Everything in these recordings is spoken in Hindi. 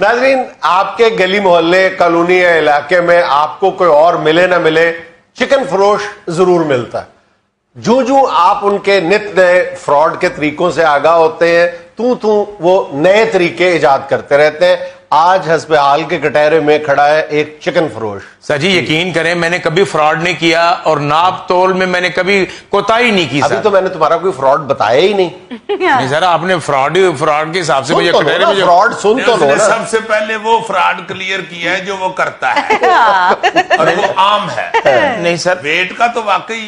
नाजरीन, आपके गली मोहल्ले, कॉलोनी या इलाके में आपको कोई और मिले ना मिले, चिकन फरोश ज़रूर मिलता है। जो जो आप उनके नित नए फ्रॉड के तरीकों से आगाह होते हैं तू तू वो नए तरीके इजाद करते रहते हैं। आज हसब हाल के कटहरे में खड़ा है एक चिकन फरोश। सर जी यकीन करें मैंने कभी फ्रॉड नहीं किया और नाप तोल में मैंने कभी कोताही नहीं की अभी तो मैंने तुम्हारा कोई फ्रॉड बताया ही नहीं। नहीं सर आपने फ्रॉड फ्रॉड के हिसाब से मुझे तो कटहरे में फ्रॉड सुन तो लो सबसे पहले वो फ्रॉड क्लियर किया है जो वो करता है। और वो आम है। नहीं सर। वेट का तो वाकई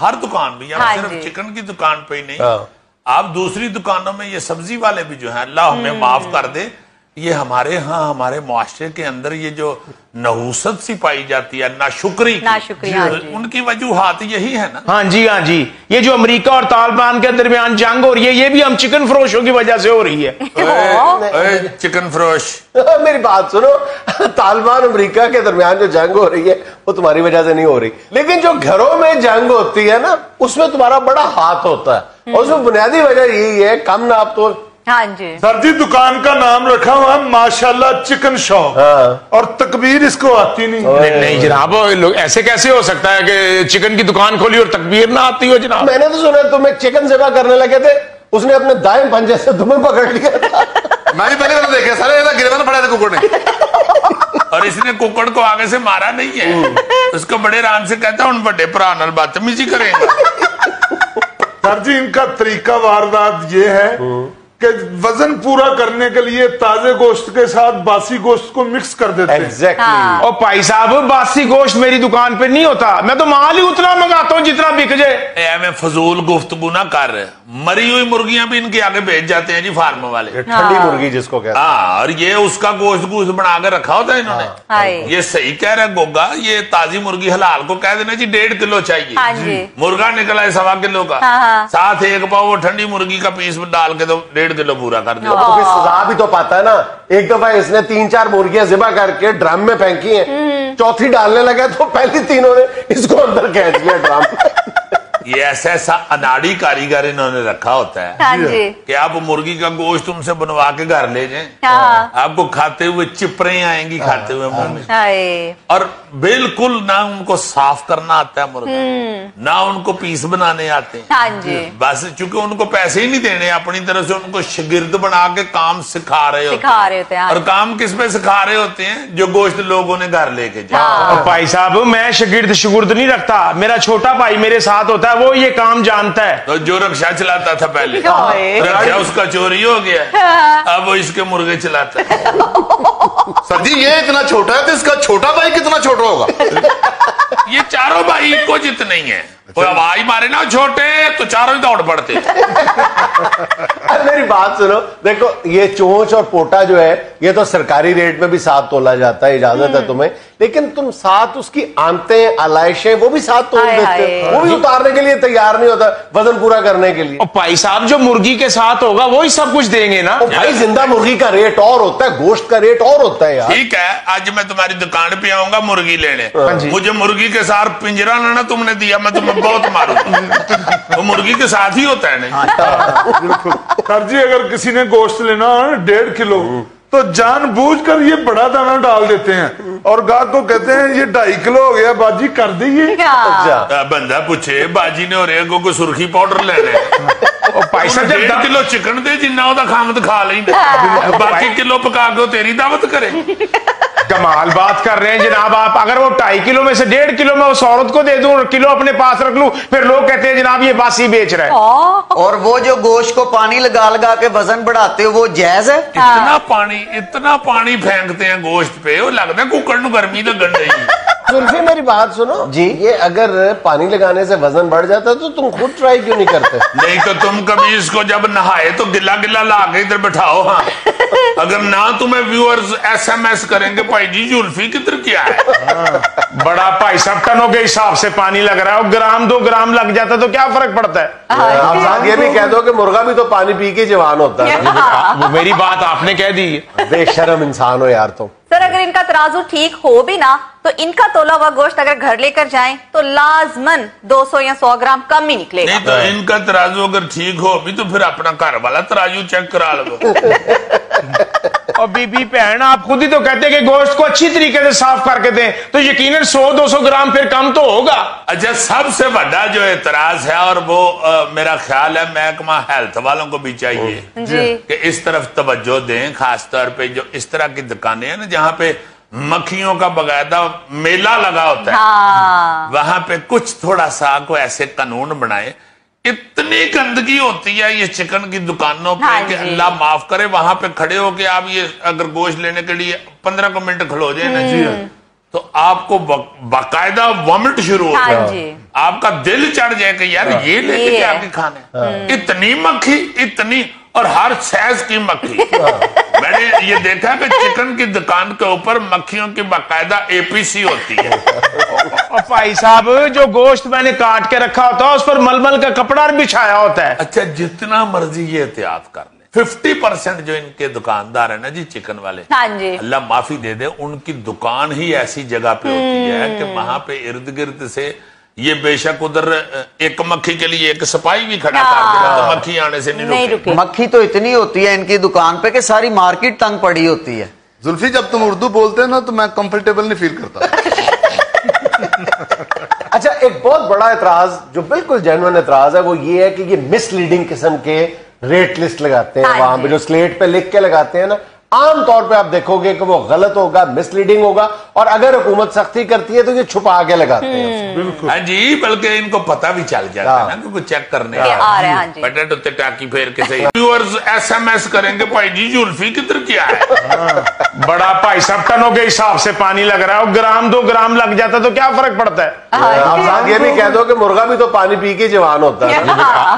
हर दुकान में हाँ सिर्फ़ चिकन की दुकान पे ही नहीं। हाँ। आप दूसरी दुकानों में ये सब्ज़ी वाले भी जो है अल्लाह हमें माफ़ कर दे ये हमारे यहाँ हमारे मुआशरे के अंदर ये जो नहूसत सी पाई जाती है नाशुक्री नाशुक्री, हाँ जी। उनकी वजूहात यही है ना। हाँ जी हाँ जी। ये जो अमेरिका और तालिबान के दरमियान जंग हो रही है ये भी हम चिकन फरोशों की वजह से हो रही है। ओए, ओए, चिकन फरोश मेरी बात सुनो तालिबान अमेरिका के दरमियान जो जंग हो रही है वो तुम्हारी वजह से नहीं हो रही। लेकिन जो घरों में जंग होती है ना उसमें तुम्हारा बड़ा हाथ होता है। और उसमें बुनियादी वजह यही है कम नाप तो हाँ जी। सर जी दुकान का नाम रखा हुआ माशाल्लाह चिकन शॉप। हाँ। और तकबीर इसको आती नहीं। नहीं, नहीं जनाब लोग ऐसे कैसे हो सकता है कि चिकन की दुकान खोली और तकबीर ना आती हो जनाब? मैंने तो सुना तुम एक चिकन सेवा करने लगे थे उसने अपने दाएँ पंजे से तुम्हें पकड़ लिया मैंने पहले तो देखा सर गिरवन पड़ा था कुकड़ ने। और इसने कुकड़ को आगे से मारा नहीं है। हम्म। उसको बड़े आराम से कहता उन बड़े भरा बदतमीजी करेंगे। सर जी इनका तरीका वारदात ये है हम्म। कि वज़न पूरा करने के लिए ताजे गोश्त के साथ बासी गोश्त को मिक्स कर देते हैं। एग्जैक्टली हाँ। और भाई साहब बासी गोश्त मेरी दुकान पे नहीं होता। मैं तो माल ही उतना मंगाता हूँ जितना बिक जाए। मैं फजूल गुफ्तगु ना कर। मरी हुई मुर्गियाँ भी इनके आगे भेज जाते हैं जी फार्म वाले। ठंडी मुर्गी जिसको कहते हाँ। और ये उसका गोश्त गोश्त बना के रखा होता है इन्होंने। ये सही कह रहा है गोगा ये ताजी मुर्गी हलाल को कह देना जी डेढ़ किलो चाहिए। हाँ मुर्गा निकला है सवा किलो का। हाँ, हाँ। साथ एक पाव वो ठंडी मुर्गी का पीस डाल के तो डेढ़ किलो पूरा कर दिया। तो सजा भी तो पाता है ना। एक दफ़ा इसने तीन चार मुर्गियाँ जिबा करके ड्रम में फेंकी है। चौथी डालने लगा तो पहली तीनों ने इसको अंदर कैच लिया ड्रम। ये ऐसा ऐसा अनाड़ी कारीगर इन्होंने रखा होता है हाँ जी। कि आप मुर्गी का गोश्त उनसे बनवा के घर ले जाएँ। हाँ। आपको खाते हुए चिपरे आएँगी खाते हुए मुँह में। हाय। और बिल्कुल ना उनको साफ़ करना आता है मुर्गा। ना उनको पीस बनाने आते। हैं हाँ जी। बस चूँकि उनको पैसे ही नहीं देने अपनी तरफ़ से उनको शिगिर्द बना के काम सिखा रहे होते। सिखा रहे होते हैं हैं। और काम किस पे सिखा रहे होते हैं? जो गोश्त लोगों ने घर लेके जाए। हाँ। भाई साहब मैं शिगिर्द शिगुर्द नहीं रखता। मेरा छोटा भाई मेरे साथ होता है वो ये काम जानता है। तो जो रक्षा चलाता था पहले। रक्षा उसका चोरी हो गया। अब वो इसके मुर्गे चलाता है। सर जी ये इतना छोटा है तो इसका छोटा भाई कितना छोटा होगा? ये चारों भाई को जितने ही है। कोई आवाज़ मारे ना छोटे तो चारों ही दौड़ पड़ते। मेरी बात सुनो। देखो ये चोंच और पोटा जो है ये तो सरकारी रेट में भी साथ तोला जाता है इजाज़त है तुम्हें। लेकिन तुम साथ उसकी आंतें आलाइशें वो भी साथ तोल देते। हो। वो भी उतारने के लिए तैयार नहीं होता वज़न पूरा करने के लिए। भाई साहब जो मुर्गी के साथ होगा वो ही सब कुछ देंगे ना। भाई ज़िंदा मुर्गी का रेट और होता है गोश्त का रेट और होता है यार। ठीक है आज मैं तुम्हारी दुकान पे आऊँगा मुर्गी लेने। मुझे मुर्गी के साथ पिंजरा ना ना तुमने दिया मैं तुम्हें बहुत मारूंगा वो मुर्गी के साथ ही होता है नहीं बिल्कुल सर जी अगर किसी ने गोश्त लेना हो ना डेढ़ किलो तो जानबूझकर ये बड़ा दाना डाल देते हैं और गाहक को कहते हैं ये ढाई किलो हो गया बाजी कर दीजिए हाँ अच्छा आ, बंदा पूछे बाजी ने और को कोई सुर्खी पाउडर लेना है और भाई साहब जब डेढ़ दम- किलो चिकन दे जिन्ना ਉਹਦਾ ਖਾਮਦ ਖਾ ਲੈਂਦਾ ਬਾਕੀ ਕਿਲੋ ਪਕਾ ਕੇ ਉਹ ਤੇਰੀ ਦਾਵਤ ਕਰੇ कमाल बात कर रहे हैं जनाब आप। अगर वो ढाई किलो में से डेढ़ किलो में उस औरत को दे दूँ और किलो अपने पास रख लूँ फिर लोग कहते हैं जनाब ये बासी बेच रहे है। और वो जो गोश्त को पानी लगा लगा के वज़न बढ़ाते हो वो जैज है? इतना पानी इतना पानी फेंकते हैं गोश्त पे वो लगता है कुकड़ गर्मी लगन रही जुल्फी मेरी बात सुनो जी। ये अगर पानी लगाने से वज़न बढ़ जाता है तो तुम खुद ट्राई क्यों नहीं करते? नहीं तो तुम कभी इसको जब नहाए तो गिला गिला ला के इधर बैठाओ हाँ। अगर ना तुम्हें व्यूअर्स एसएमएस करेंगे भाई जी जुल्फी किधर क्या है? बड़ा भाई साहब टनों के हिसाब से पानी लग रहा है और ग्राम दो ग्राम लग जाता है तो क्या फ़र्क पड़ता है? आप साथ ये भी कह दो कि मुर्गा भी तो पानी पी के जवान होता है। वो मेरी बात आपने कह दी। बेशरम इंसान हो यार तुम। सर अगर इनका तराजू ठीक हो भी ना तो इनका तोला हुआ गोश्त अगर घर लेकर जाए तो लाजमन 200 या 100 ग्राम कम ही निकलेगा। नहीं तो इनका तराजू अगर ठीक हो भी तो फिर अपना घर वाला तराजू चेक करा लो और बीबी भैन आप खुद ही तो कहते हैं कि गोश्त को अच्छी तरीके से साफ़ करके दें। तो यकीनन 100-200 ग्राम फिर कम तो होगा। अच्छा सबसे बड़ा जो एतराज़ है और वो अ, मेरा ख्याल है महकमा हेल्थ वालों को भी चाहिए कि इस तरफ़ तवज्जो दें खास तौर पे जो इस तरह की दुकानें हैं ना जहाँ पे मक्खियों का बकायदा मेला लगा होता है। हाँ। वहाँ पे कुछ थोड़ा सा को ऐसे कानून बनाए इतनी गंदगी होती है ये चिकन की दुकानों पे हाँ कि अल्लाह माफ़ करे वहाँ पे खड़े हो के आप ये अगर गोश्त लेने के लिए पंद्रह को मिनट खड़ो जाए ना। जी हम्म। तो आपको बाकायदा वॉमिट शुरू हो हाँ। जाए आपका दिल चढ़ जाए कि यार ये लेके क्या खाने? इतनी मक्खी इतनी और हर साइज़ की मक्खी। मैंने ये देखा कि चिकन की दुकान के ऊपर मक्खियों की बाकायदा एपीसी होती है। और भाई साहब जो गोश्त मैंने काट के रखा होता है उस पर मलमल का कपड़ा बिछाया होता है। अच्छा जितना मर्ज़ी ये एहतियात कर ले। फिफ्टी परसेंट जो इनके दुकानदार है ना जी चिकन वाले हाँ जी। अल्लाह माफ़ी दे दे उनकी दुकान ही ऐसी जगह पे होती है कि वहाँ पे इर्द गिर्द से ये बेशक उधर एक मक्खी के लिए एक सिपाही भी खड़ा कर देगा तो मक्खी आने से नहीं नहीं रुके। मक्खी तो इतनी होती है इनकी दुकान पे कि सारी मार्केट तंग पड़ी होती है। जुल्फी जब तुम उर्दू बोलते हैं ना तो मैं कंफर्टेबल नहीं फील करता। अच्छा एक बहुत बड़ा एतराज़ जो बिल्कुल जेनुअन एतराज़ है वो ये है कि ये मिसलीडिंग किस्म के रेट लिस्ट लगाते हैं हाँ वहाँ। पे जो स्लेट पे लिख के लगाते हैं ना आम तौर पे आप देखोगे कि वो गलत होगा मिसलीडिंग होगा और अगर हुकूमत सख्ती करती है तो ये छुपा के लगाते हैं बिल्कुल। हाँ जी बल्कि इनको पता भी चल जाता है हाँ। ना क्योंकि चेक करने रहे हैं, हाँ जी। बटन उत्ते टाकी फेर के सही। व्यूअर्स एसएमएस करेंगे भाई जी जुल्फी किधर क्या है। बड़ा भाई साहब टनों के हिसाब से पानी लग रहा है और ग्राम दो ग्राम लग जाता तो क्या फ़र्क पड़ता है? आप साथ ये भी कह दो कि मुर्गा भी तो पानी पी के जवान होता है।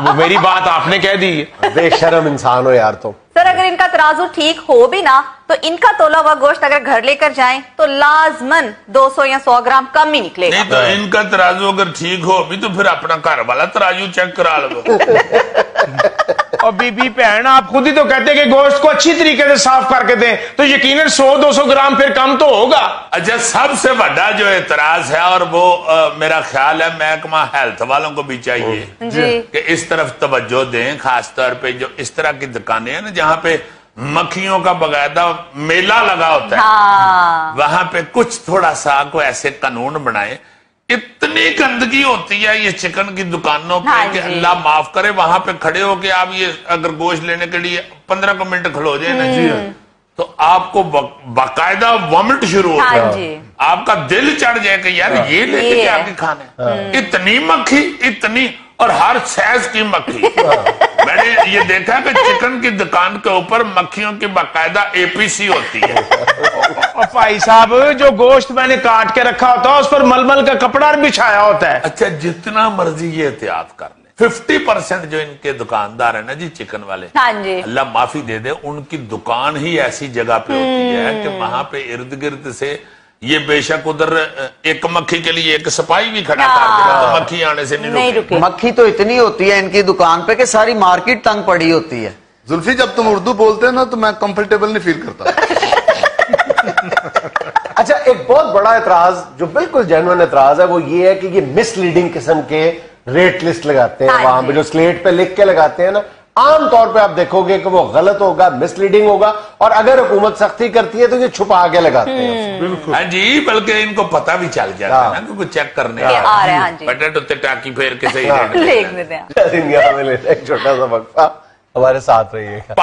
वो मेरी बात आपने कह दी। बेशरम इंसान हो यार तुम। सर अगर इनका तराजू ठीक हो भी ना तो इनका तोला हुआ गोश्त अगर घर लेकर जाए तो लाजमन 200 या 100 ग्राम कम ही निकलेगा। नहीं तो इनका तराजू अगर ठीक हो भी तो फिर अपना घर वाला तराजू चेक करा लो और बीबी भैन आप खुद ही तो कहते हैं कि गोश्त को अच्छी तरीके से साफ़ करके दें। तो यकीनन 100-200 ग्राम फिर कम तो होगा। अच्छा सबसे बड़ा जो एतराज़ है और वो अ, मेरा ख्याल है महकमा हेल्थ वालों को भी चाहिए जी। कि इस तरफ़ तवज्जो दें खास तौर पे जो इस तरह की दुकानें हैं ना जहाँ पे मक्खियों का बकायदा मेला लगा होता है। हाँ। वहाँ पे कुछ थोड़ा सा को ऐसे कानून बनाए इतनी गंदगी होती है ये चिकन की दुकानों पे हाँ कि अल्लाह माफ़ करे वहाँ पे खड़े हो के आप ये अगर गोश्त लेने के लिए पंद्रह को मिनट खड़ो जाए ना। जी तो आपको बाकायदा वॉमिट शुरू हो। हाँ जाए आपका दिल चढ़ जाए कि यार ये लेके क्या है। के खाने इतनी मक्खी इतनी और हर साइज़ की मक्खी। मैंने ये देखा कि चिकन की दुकान के ऊपर मक्खियों की बाकायदा एपीसी होती है। और भाई साहब जो गोश्त मैंने काट के रखा होता है उस पर मलमल का कपड़ा बिछाया होता है। अच्छा जितना मर्ज़ी ये एहतियात कर ले। फिफ्टी परसेंट जो इनके दुकानदार है ना जी चिकन वाले हाँ जी। अल्लाह माफ़ी दे दे उनकी दुकान ही ऐसी जगह पे होती है कि वहाँ पे इर्द गिर्द से ये बेशक उधर एक मक्खी के लिए एक सिपाही भी खड़ा कर देगा तो मक्खी आने से नहीं नहीं रुके मक्खी तो इतनी होती है इनकी दुकान पे कि सारी मार्केट तंग पड़ी होती है। जुल्फी जब तुम उर्दू बोलते हैं ना तो मैं कंफर्टेबल नहीं फील करता। एक बहुत बड़ा एतराज़ जो बिल्कुल जेनुअन एतराज़ है वो ये है कि ये मिसलीडिंग किस्म के रेट लिस्ट लगाते हैं हाँ वहाँ। पे जो। स्लेट पे लिख के लगाते हैं ना आम तौर पे आप देखोगे कि वो गलत होगा मिसलीडिंग होगा और अगर हुकूमत सख्ती करती है तो ये छुपा के लगाते हैं। बिल्कुल। हाँ जी बल्कि इनको पता भी चल जाता है हाँ। ना क्योंकि चेक करने आ रहे हैं, हाँ जी। बटन उत्ते टाकी फेर के सही रेट लेख देते हैं। एक छोटा सा वक्फा हमारे साथ रहिएगा।